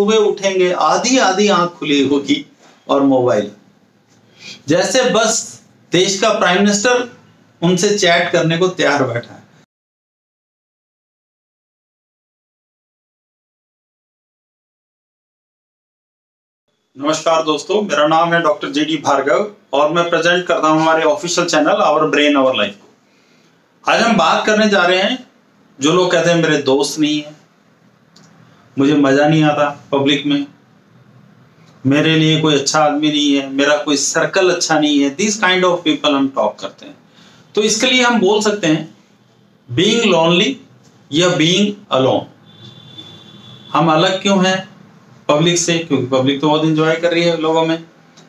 सुबह उठेंगे, आधी आधी आँख खुली होगी और मोबाइल। जैसे बस देश का प्राइम मिनिस्टर उनसे चैट करने को तैयार बैठा है। नमस्कार दोस्तों, मेरा नाम है डॉक्टर जे डी भार्गव और मैं प्रेजेंट करता हूँ हमारे official channel our brain, our life को। आज हम बात करने जा रहे हैं, जो लोग कहते हैं, मेरे दोस्त नहीं है। मुझे मज़ा नहीं आता पब्लिक में। मेरे लिए कोई अच्छा आदमी नहीं है, मेरा कोई सर्कल अच्छा नहीं है। दिस काइंड ऑफ़ पीपल हम टॉक करते हैं। तो इसके लिए हम बोल सकते हैं बीइंग लोनली या बीइंग अलोन हम अलग क्यों हैं पब्लिक से? क्योंकि पब्लिक तो बहुत इंजॉय कर रही है लोगों में।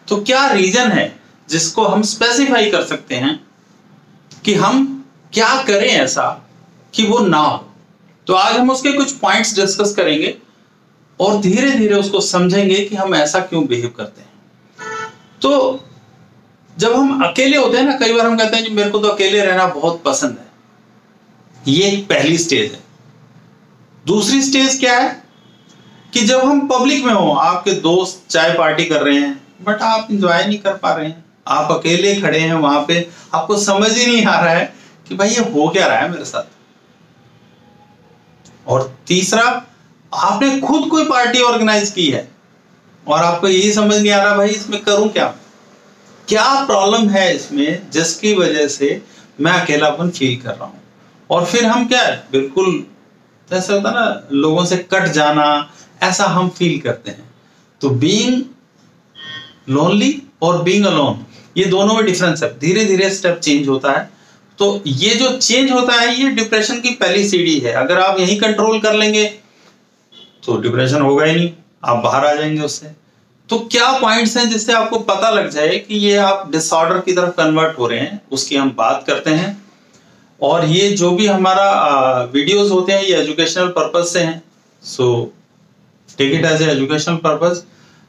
तो क्या रीजन है जिसको हम स्पेसिफाई कर सकते हैं कि हम क्या करें ऐसा कि वो ना हो? तो आज हम उसके कुछ पॉइंट्स डिस्कस करेंगे। और धीरे धीरे उसको समझेंगे कि हम ऐसा क्यों बिहेव करते हैं। तो जब हम अकेले होते हैं ना, कई बार हम कहते हैं कि मेरे को तो अकेले रहना बहुत पसंद है। ये पहली स्टेज है। दूसरी स्टेज क्या है? कि जब हम पब्लिक में हो, आपके दोस्त चाय पार्टी कर रहे हैं बट आप इंजॉय नहीं कर पा रहे हैं। आप अकेले खड़े हैं वहाँ पे, आपको समझ ही नहीं आ रहा है कि भाई ये हो क्या रहा है मेरे साथ। और तीसरा आपने खुद कोई पार्टी ऑर्गेनाइज की है? और आपको यही समझ नहीं आ रहा भाई, इसमें करूँ क्या? क्या प्रॉब्लम है इसमें, जिसकी वजह से मैं अकेलापन फील कर रहा हूँ? और फिर हम क्या बिल्कुल, ऐसा होता ना, लोगों से कट जाना, ऐसा हम फील करते हैं। तो बीइंग लोनली और बीइंग अलोन ये दोनों में डिफरेंस है। धीरे धीरे स्टेप चेंज होता है। तो ये जो चेंज होता है, ये डिप्रेशन की पहली सीढ़ी है। अगर आप यही कंट्रोल कर लेंगे तो डिप्रेशन होगा ही नहीं। आप बाहर आ जाएँगे उससे। तो क्या पॉइंट्स हैं जिससे आपको पता लग जाए कि ये आप डिसऑर्डर की तरफ़ कन्वर्ट हो रहे हैं? उसकी हम बात करते हैं। और ये जो भी हमारा वीडियोस होते हैं, ये एजुकेशनल पर्पज से हैं। So take it as educational purpose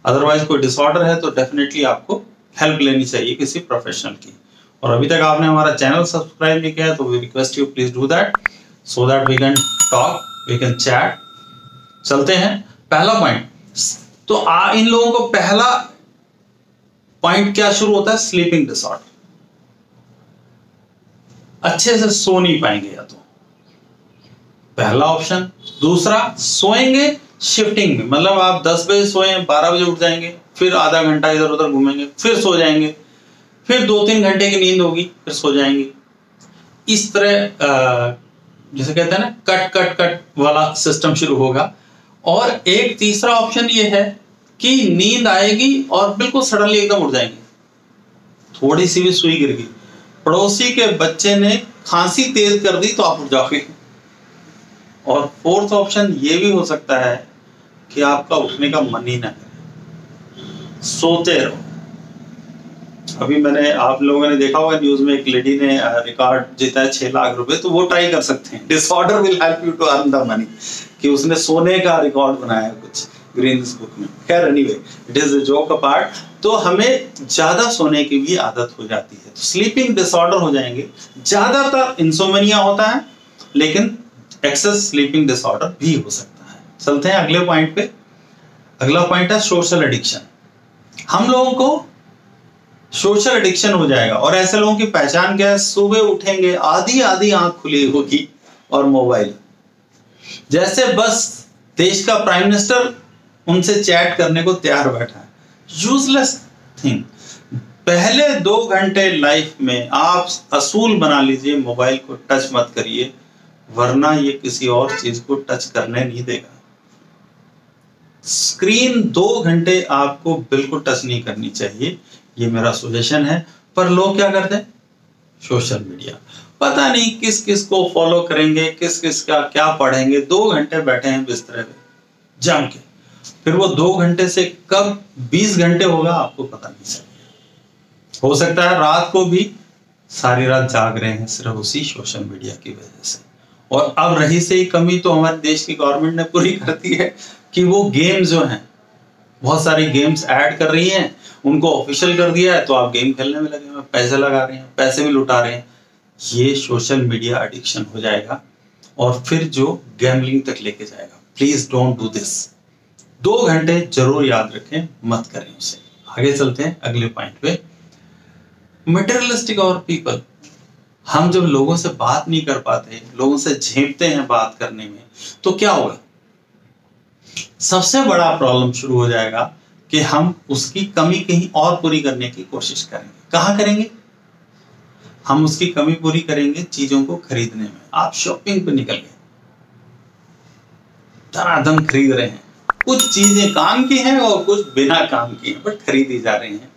otherwise कोई डिसऑर्डर है तो डेफिनेटली आपको हेल्प लेनी चाहिए किसी प्रोफेशनल की। और अभी तक आपने हमारा चैनल सब्सक्राइब नहीं किया है तो we request you please do that so that we can talk we can chat चलते हैं। पहला पॉइंट तो आ, इन लोगों को पहला पॉइंट क्या शुरू होता है? स्लीपिंग डिसऑर्डर अच्छे से सो नहीं पाएँगे या तो। पहला ऑप्शन दूसरा, सोएँगे शिफ्टिंग में। मतलब आप 10 बजे सोए 12 बजे उठ जाएँगे, फिर आधा घंटा इधर उधर घूमेंगे, फिर सो जाएँगे। फिर दो तीन घंटे की नींद होगी, फिर सो जाएँगे। इस तरह जैसे कहते हैं ना, कट कट कट वाला सिस्टम शुरू होगा। और एक तीसरा ऑप्शन ये है कि नींद आएगी और बिल्कुल सडनली एकदम उठ जाएँगे। थोड़ी सी भी सुई गिर गई। पड़ोसी के बच्चे ने खांसी तेज कर दी तो आप उठ जाओगे। और फोर्थ ऑप्शन ये भी हो सकता है कि आपका उठने का मन ही ना करे। सोते रहो। अभी मैंने आप लोगों ने देखा होगा न्यूज़ में एक लेडी ने रिकॉर्ड जीता है छह लाख रुपए तो वो ट्राई कर सकते हैं। Disorder will help you to earn the money कि उसने सोने का रिकॉर्ड बनाया कुछ ग्रीन बुक में। खैर anyway it is joke apart तो हमें ज़्यादा सोने की भी आदत हो जाती है। तो स्लीपिंग डिसऑर्डर हो जाएँगे। ज़्यादातर इंसोमेनिया होता है, लेकिन एक्सेस स्लीपिंग डिसऑर्डर भी हो सकता है। चलते हैं अगले पॉइंट पे। अगला पॉइंट है सोशल एडिक्शन हम लोगों को सोशल एडिक्शन हो जाएगा, और ऐसे लोगों की पहचान क्या है? सुबह उठेंगे आधी आधी आँख खुली होगी, और मोबाइल जैसे बस देश का प्राइम मिनिस्टर उनसे चैट करने को तैयार बैठा है। यूजलेस थिंग पहले दो घंटे लाइफ में आप असूल बना लीजिए मोबाइल को टच मत करिए, वरना ये किसी और चीज़ को टच करने नहीं देगा। स्क्रीन दो घंटे आपको बिल्कुल टच नहीं करनी चाहिए, ये मेरा सुजेशन है। पर लोग क्या करते हैं? सोशल मीडिया पता नहीं किस किस को फॉलो करेंगे, किस किस का क्या पढ़ेंगे, दो घंटे बैठे हैं बिस्तर पे, जम के। फिर वो दो घंटे से कब बीस घंटे होगा, आपको पता नहीं चलेगा हो सकता है रात को भी सारी रात जाग रहे हैं सिर्फ़ उसी सोशल मीडिया की वजह से। और अब रही से ही कमी तो हमारे देश की गवर्नमेंट ने पूरी कर दी है कि वो गेम जो हैं, बहुत सारी गेम्स ऐड कर रही हैं, उनको ऑफिशियल कर दिया है तो आप गेम खेलने में लगे हुए पैसे लगा रहे हैं, पैसे भी लुटा रहे हैं। ये सोशल मीडिया एडिक्शन हो जाएगा और फिर जो गैमलिंग तक लेके जाएगा। प्लीज़ डोंट डू दिस दो घंटे ज़रूर याद रखें, मत करें उसे। आगे चलते हैं अगले पॉइंट पे। मटेरियलिस्टिक और पीपल हम जब लोगों से बात नहीं कर पाते, लोगों से झेपते हैं बात करने में तो क्या होगा? सबसे बड़ा प्रॉब्लम शुरू हो जाएगा कि हम उसकी कमी कहीं और पूरी करने की कोशिश करेंगे। कहा करेंगे? हम उसकी कमी पूरी करेंगे चीज़ों को खरीदने में। आप शॉपिंग पे निकल गए। धनाधन खरीद रहे हैं। कुछ चीज़ें काम की हैं और कुछ बिना काम की हैं, बट खरीदी जा रही हैं।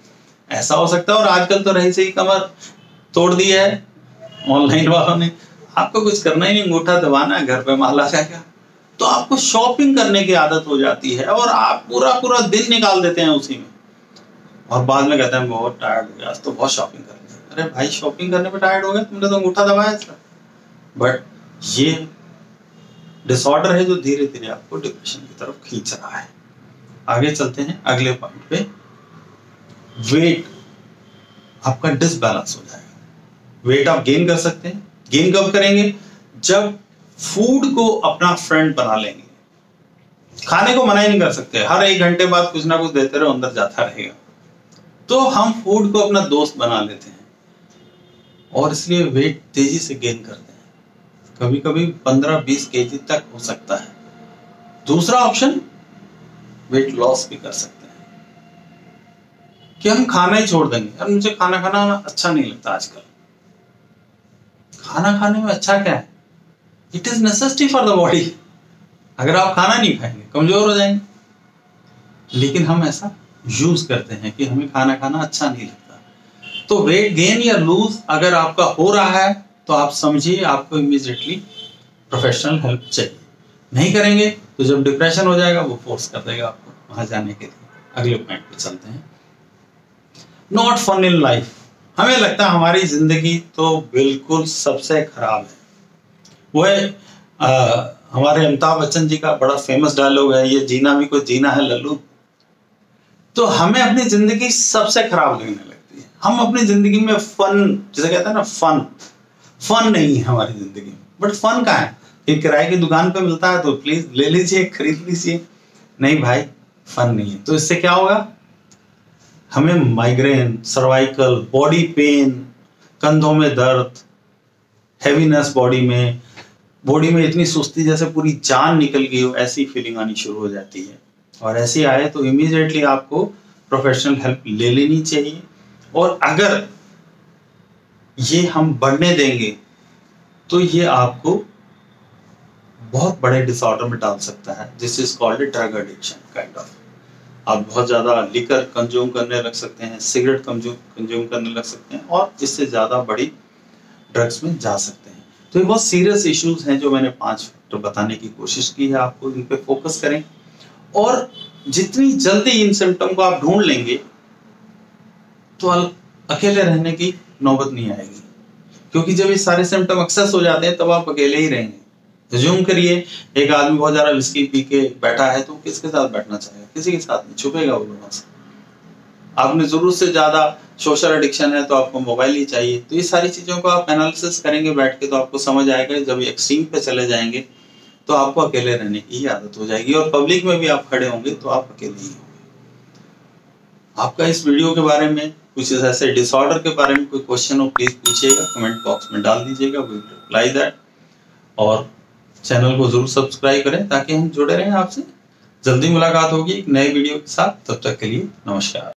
ऐसा हो सकता है और आजकल तो रही से ही कमर तोड़ दी है ऑनलाइन वालों ने। आपको कुछ करना ही नहीं, अंगूठा दबाना, घर पे माल आ जाएगा। तो आपको शॉपिंग करने की आदत हो जाती है और आप पूरा पूरा दिन निकाल देते हैं उसी में। और बाद में कहते हैं बहुत टायर्ड हो गया तो बहुत शॉपिंग कर अरे भाई शॉपिंग करने पे टायर्ड हो गया तुमने तो अंगूठा दबाया था बट ये डिसऑर्डर है जो धीरे धीरे आपको डिप्रेशन की तरफ़ खींच रहा है। आगे चलते हैं, अगले पॉइंट पे। वेट आपका डिसबैलेंस हो जाएगा। वेट आप गेन कर सकते हैं। गेन कब करेंगे? जब फ़ूड को अपना फ्रेंड बना लेंगे। खाने को मना ही नहीं कर सकते। हर एक घंटे बाद कुछ ना कुछ देते रहो, अंदर जाता रहेगा। तो हम फ़ूड को अपना दोस्त बना लेते हैं। और इसलिए वेट तेज़ी से गेन करते हैं। कभी कभी पंद्रह बीस के तक हो सकता है। दूसरा ऑप्शन वेट लॉस भी कर सकते हैं। कि हम खाना ही छोड़ देंगे। यार मुझे खाना खाना अच्छा नहीं लगता आजकल। खाना खाने में अच्छा क्या है? It is necessity for the body अगर आप खाना नहीं खाएँगे, कमज़ोर हो जाएँगे। लेकिन हम ऐसा यूज़ करते हैं कि हमें खाना खाना अच्छा नहीं लगता। तो वेट गेन या लूज अगर आपका हो रहा है तो आप समझिए, आपको इमीजिएटली प्रोफेशनल हेल्प चाहिए। नहीं करेंगे तो जब डिप्रेशन हो जाएगा, वो फोर्स कर देगा आपको वहाँ जाने के लिए। अगले पॉइंट पे चलते हैं। नॉट फन इन लाइफ हमें लगता है हमारी ज़िंदगी तो बिल्कुल सबसे खराब है। वो है हमारे अमिताभ बच्चन जी का बड़ा फ़ेमस डायलॉग है, ये जीना भी कोई जीना है, लल्लू। तो हमें अपनी ज़िंदगी सबसे खराब लगने लगे। हम अपनी ज़िंदगी में फन, जैसे कहते हैं ना फन फन नहीं है हमारी ज़िंदगी में। बट फन कहा है? कि किराए की दुकान पे मिलता है तो प्लीज़ ले लीजिए, खरीद लीजिए। नहीं भाई फन नहीं है। तो इससे क्या होगा? हमें माइग्रेन सर्वाइकल बॉडी पेन कंधों में दर्द हैवीनेस बॉडी में बॉडी में इतनी सुस्ती जैसे पूरी जान निकल गई हो, ऐसी फीलिंग आनी शुरू हो जाती है। और ऐसी आए तो इमीडिएटली आपको प्रोफेशनल हेल्प ले लेनी चाहिए। और अगर ये हम बढ़ने देंगे तो ये आपको बहुत बड़े डिसऑर्डर में डाल सकता है this is called drug addiction kind of आप बहुत ज़्यादा लिकर कंज्यूम करने लग सकते हैं सिगरेट कंज्यूम कंज्यूम करने लग सकते हैं, और इससे ज़्यादा बड़ी ड्रग्स में जा सकते हैं। तो ये बहुत सीरियस इश्यूज़ हैं जो मैंने पाँच फैक्टर बताने की कोशिश की है, आपको इन पे फोकस करें। और जितनी जल्दी इन सिम्टम को आप ढूंढ लेंगे तो अकेले रहने की नौबत नहीं आएगी। क्योंकि जब ये सारे सिम्टम एक्सेस हो जाते हैं, तब आप अकेले ही रहेंगे। जूम करिए, एक आदमी बहुत ज़्यादा विस्की पी के बैठा है तो किसके साथ बैठना चाहेगा? किसी के साथ नहीं, छुपेगा वो लोगों से। आपने ज़रूरत से ज़्यादा सोशल एडिक्शन है तो आपको मोबाइल ही चाहिए। तो ये सारी चीज़ों को आप एनालिसिस करेंगे, बैठ के तो आपको समझ आएगा, जब एक्सट्रीम पे चले जाएँगे तो आपको अकेले रहने की ही आदत हो जाएगी। और पब्लिक में भी आप खड़े होंगे तो आप अकेले ही होंगे। आपका इस वीडियो के बारे में कुछ ऐसे डिसऑर्डर के बारे में कोई क्वेश्चन हो प्लीज़ पूछिएगा कमेंट बॉक्स में डाल दीजिएगा विल रिप्लाई दैट और चैनल को ज़रूर सब्सक्राइब करें ताकि हम जुड़े रहें आपसे। जल्दी मुलाकात होगी एक नए वीडियो के साथ। तब तक के लिए नमस्कार।